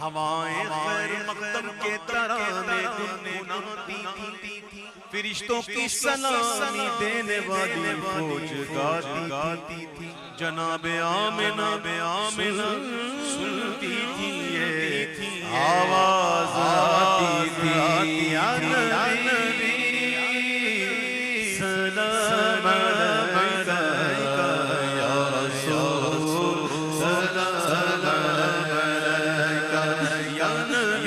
हवाएँ खैर मकदम के तराने गुनगुनाती थी। फरिश्तों की सलामी देने वाली फौज गाती गाती थी। जनाब आमिना बे आमिना सुनती थी ये। थी आवाज़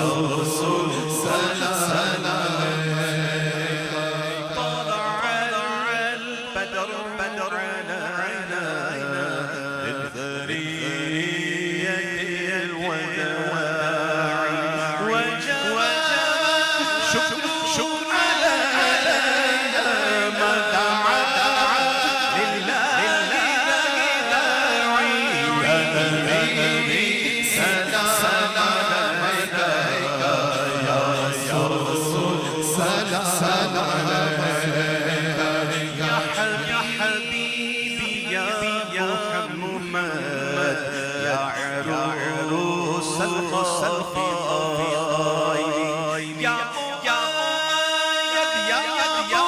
الرسول سلام عليك طلع البدر بدر علينا للذرية الوداع وجاء شكر شكر علينا ما دعا لله لله سلام سلفی آئی یا عمر یا عمر یا عمر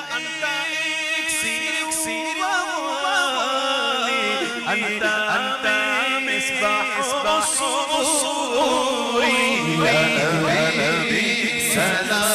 سلام